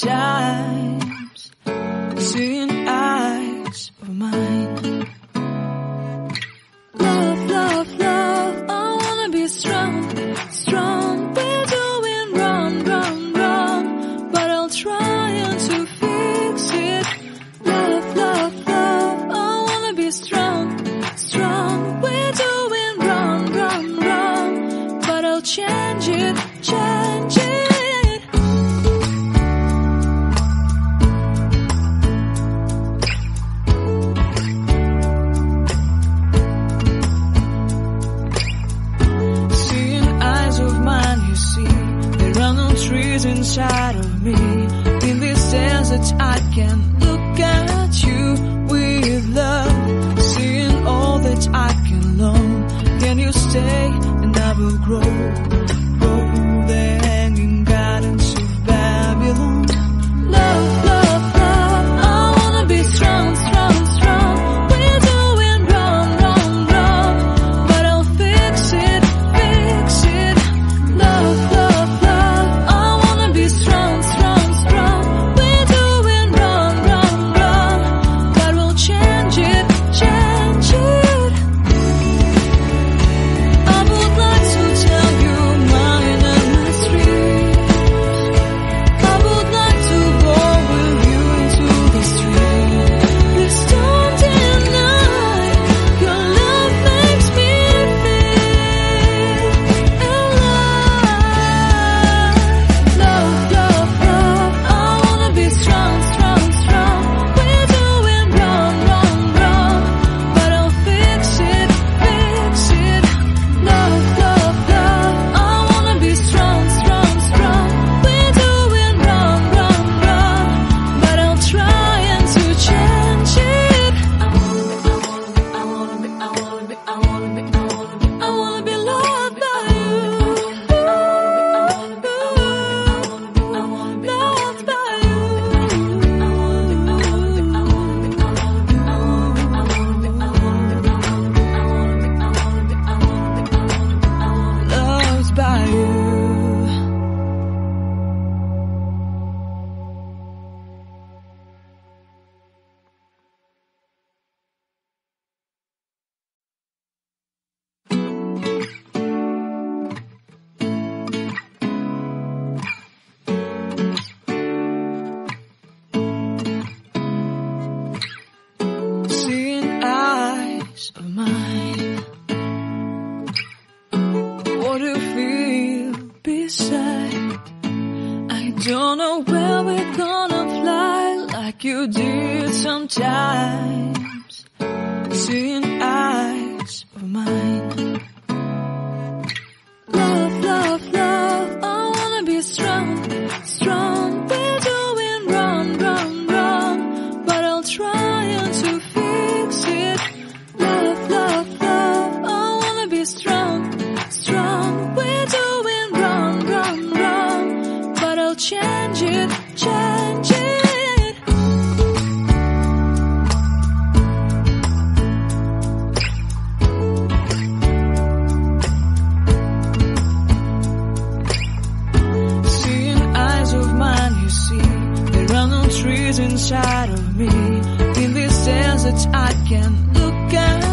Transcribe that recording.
times. Seeing again. like you do sometimes. Seeing I I can look at